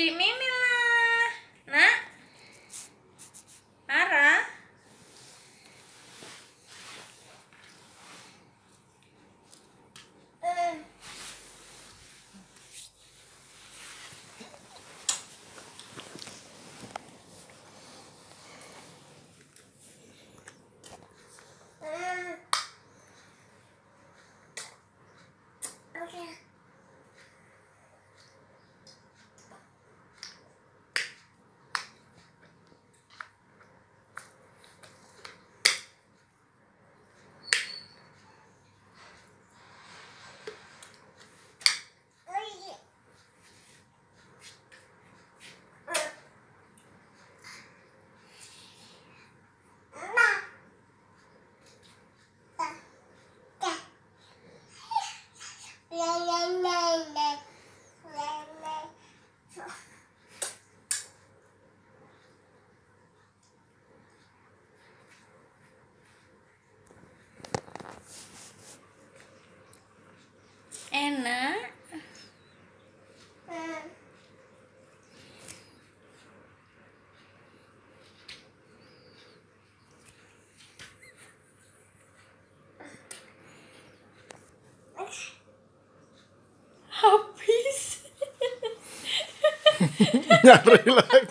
Cik Mimi Habis. Nyari lagi.